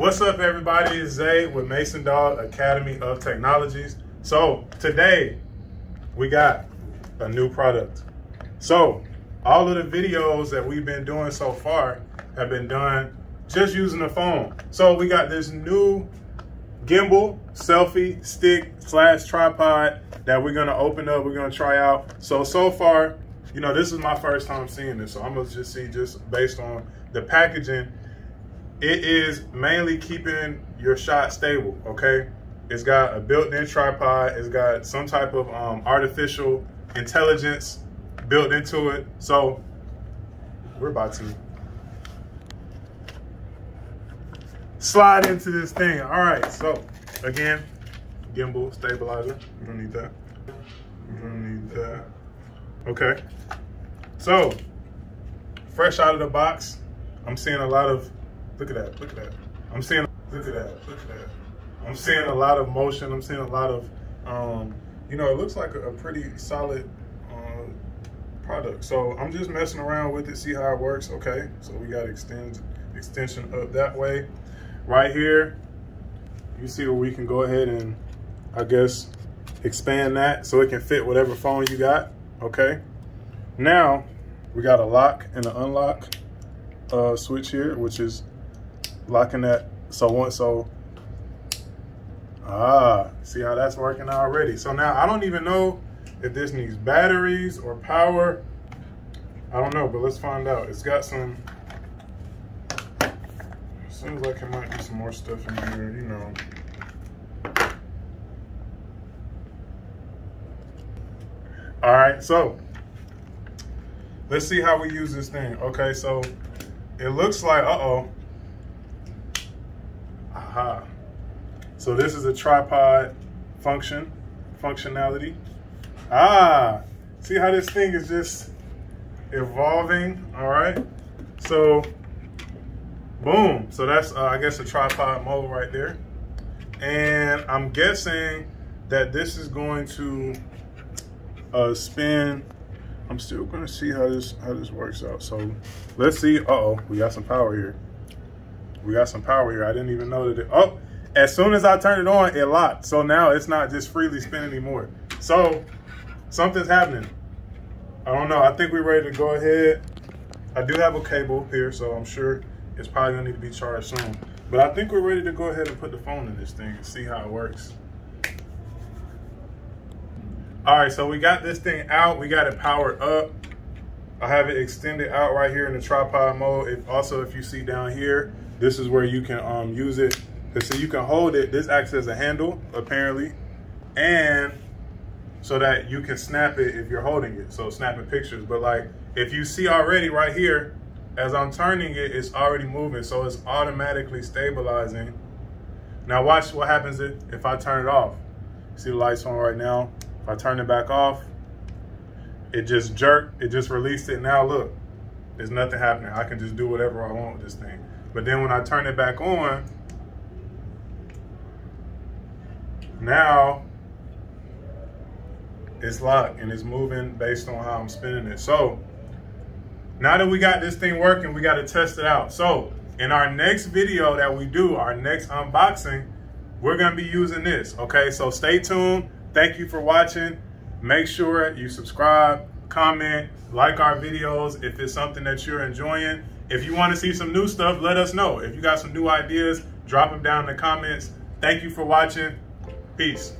What's up, everybody? It's Zay with Masondogg Academy of Technologies. So today we got a new product. So all of the videos that we've been doing so far have been done just using the phone. So we got this new gimbal selfie stick slash tripod that we're gonna open up, we're gonna try out. So, so far, you know, this is my first time seeing this. So I'm gonna just see just based on the packaging, it is mainly keeping your shot stable, okay? It's got a built-in tripod. It's got some type of um, artificial intelligence built into it. So we're about to slide into this thing. All right, so again, gimbal stabilizer. We don't need that. We don't need that. Okay. So, fresh out of the box, I'm seeing a lot of, look at that, look at that. I'm seeing, look at that, look at that. I'm seeing a lot of motion. I'm seeing a lot of, um, you know, it looks like a, a pretty solid uh, product. So I'm just messing around with it, see how it works. Okay, so we got extend extension up that way. Right here, you see where we can go ahead and, I guess, expand that so it can fit whatever phone you got, okay? Now, we got a lock and an unlock uh, switch here, which is locking that. So once, so, ah, see how that's working already. So now I don't even know if this needs batteries or power. I don't know, but let's find out. It's got some Seems like it might be some more stuff in here, you know. All right, so let's see how we use this thing. Okay, so it looks like, uh-oh. Aha. So this is a tripod function, functionality. Ah, see how this thing is just evolving, all right? So Boom. So that's, uh, I guess, a tripod mode right there. And I'm guessing that this is going to uh, spin. I'm still going to see how this how this works out. So let's see. Uh oh we got some power here. We got some power here. I didn't even know that it, oh, as soon as I turned it on, it locked. So now it's not just freely spinning anymore. So something's happening. I don't know. I think we're ready to go ahead. I do have a cable here, so I'm sure it's probably gonna need to be charged soon. But I think we're ready to go ahead and put the phone in this thing and see how it works. All right, so we got this thing out. We got it powered up. I have it extended out right here in the tripod mode. If, also, if you see down here, this is where you can um, use it. So you can hold it. This acts as a handle, apparently. And so that you can snap it if you're holding it. So snapping pictures. But like, if you see already right here, as I'm turning it, it's already moving, so it's automatically stabilizing. Now watch what happens if, if I turn it off. See the lights on right now? If I turn it back off, it just jerked, it just released it. Now look, there's nothing happening. I can just do whatever I want with this thing. But then when I turn it back on, now it's locked and it's moving based on how I'm spinning it. So now that we got this thing working, we got to test it out. So in our next video that we do, our next unboxing, we're going to be using this. Okay, so stay tuned. Thank you for watching. Make sure you subscribe, comment, like our videos if it's something that you're enjoying. If you want to see some new stuff, let us know. If you got some new ideas, drop them down in the comments. Thank you for watching. Peace.